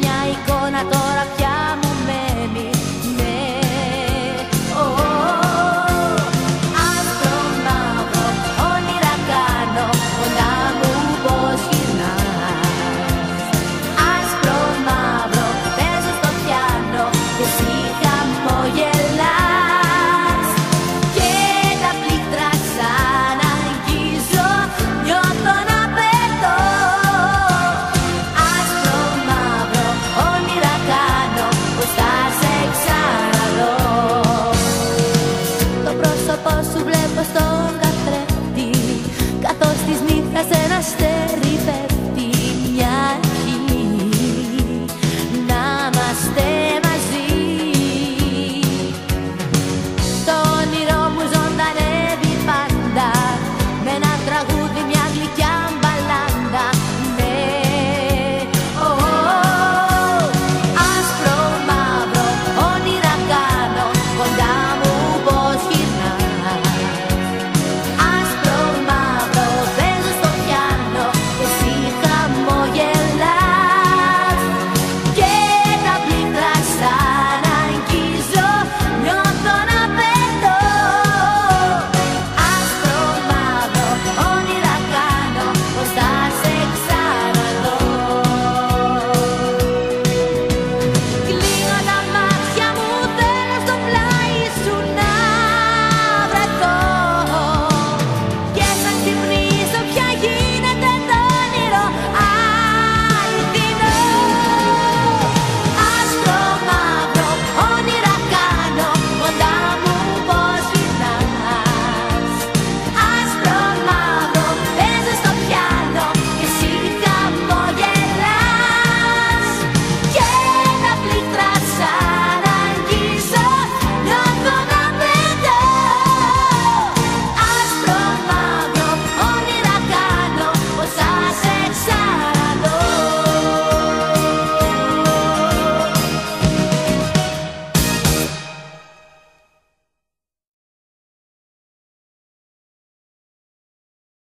μια εικόνα το